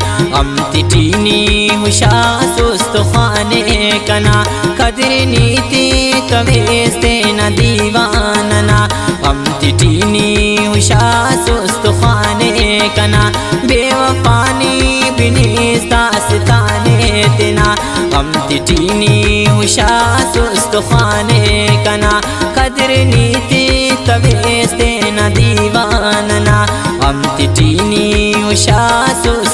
तेना हम तिटीनी हुशा सुस्त खाने कना। कदर नीति कवेस्ते न दीवानना। हम तिटीनी हुशा सुस्त खाने कना। बेवफानी बिनिस्ता सताने तेना हम तिटीनी हुशा सुस्त खाने कना। कदर नीति कवेस्ते न दीवानना। हम तिटीनी हुशा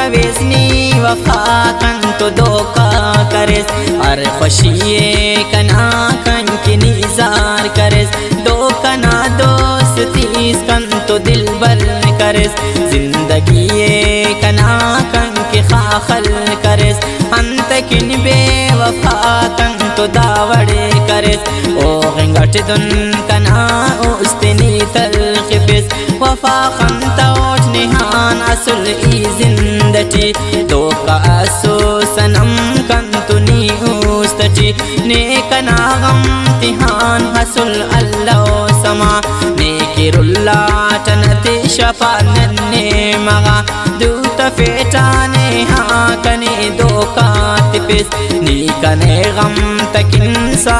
कतवेसनी वफा कन तो धोखा करेस हर खुशी कना कन निजार करेस दो कना दोस्तीस कन तो दिल बर करेस ज़िंदगी कना कन खाखल करेस अंत किन बेवफा कन तो दावड़े करेस ओ गंगट दुन कना उस्तनी तलखिफिस वफा खंता ओट निहान असुल ई जिंदटी दो का असो सनम कन तुनी उस्तटी ने कना गम तिहान हसुल अल्लाह समा ने किरुल्ला तनते शफा नन्ने मगा दूत फेटाने हाँ कने दो कातिपिस नी कने गम तकिन सा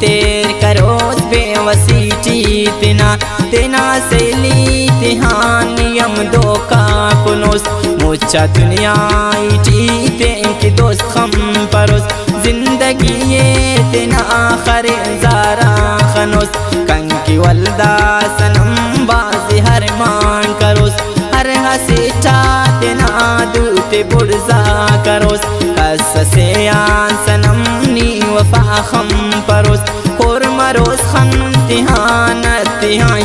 तेर करोस बेवसी टीतना तेना सैली तिहान नियम दो का कुनोस। मुच्चा दुनिया टीते के दोस्त हम परोस। ज़िंदगी ये तेना खरे जारा खनोस। कंकी वल्दा सनम बाजी हर मान करोस। हर हसीटा तेना दूते बुड़जा करोस। कस से आन सनम नी वफा खम तिहान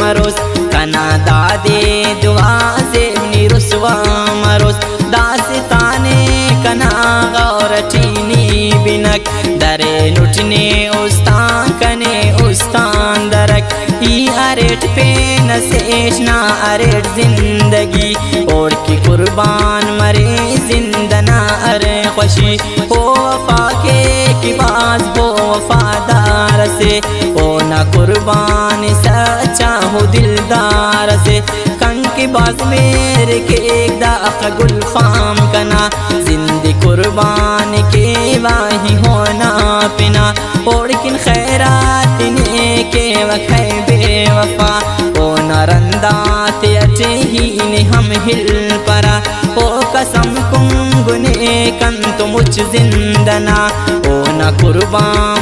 मरोस। कना दादे दुआ जेबनी रुसवा मरोस। दास्ताने कना गौरटीनी बिनक। दरे लुटने उस्तान, कने उस्तान दरक। ई अरेट पे नसेश ना अरेट ज़िंदगी। और की कुर्बान कुर्बान सच्चा हो दिलदार से। कंकी बाज मेरे के एक दाख गुल फाम कना। जिंदी कुर्बान के वाही होना पिना। और किन खैरात ने के वखे बेवफा। ओ नरंदात अटे ही ने हम हिल परा। ओ कसम कन तो मुझ जिंदना। ओ न कुर्बा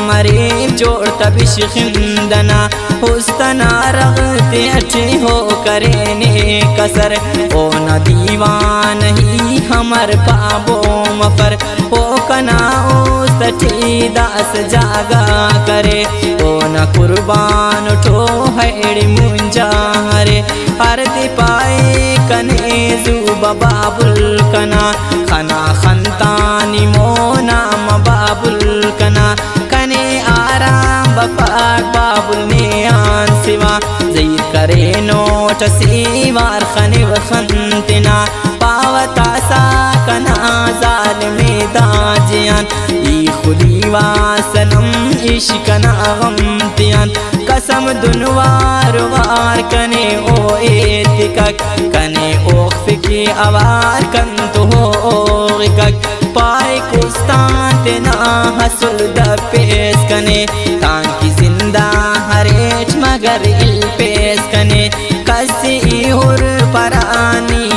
मरे जोड़ तबिश खिंदना हुस्तना रगते अटे हो करे ने कसर ओ न दीवान ही हमर पाबो मफर। ओ कना ओ सठी दास जागा करे। ओ न कुर्बान उठो हैड़ी मुंजा हरे। अर्द पाए कने जुबा बाबुल कना। खना खंतानी ባቡልሜያን ሲባ ዘይከሬኖች ሲባር ኸኒብ ኸንትና ባወጣሳ ከና ዛልሜታ ጅያን ይኹሊባ ሰለም ኢሽ ከና ኸምትያን कसम दुनवार वार कने ओ एतिकक कने ओख फिकी अवार कन तो हो ओगिकक पाए कुस्तान ते ना हसुल दपेस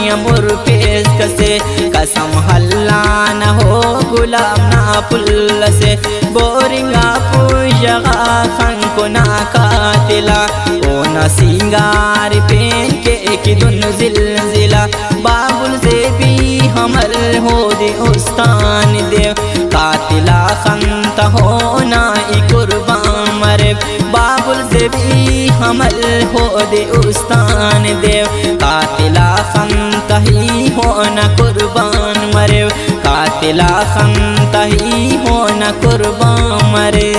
अमुर पेश कसे? कसम हल्ला न हो गुलाम ना पुल से। बोरिंगा पुजगा खन ना कातिला। ओ न सिंगार पेन के एक दुन जिलजिला। बाबुल से भी हमल हो दे उस्तान देव। कातिला खंत होना ई कुर्बान मरे। बाबुल से भी हमल हो दे उस्तान कातिला खंत ही होना कुर्बान मरे।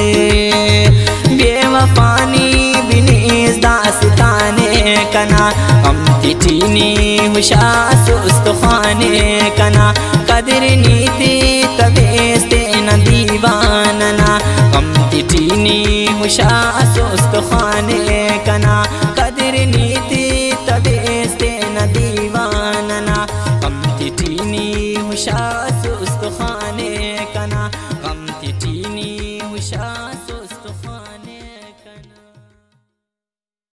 बेवफानी बिनीस दास्ताने कना हम तिटीनी हुशा सुस्त खाने कना। कदर नीति तबेस्ते न दीवानना हम तिटीनी हुशा सुस्त खाने कना।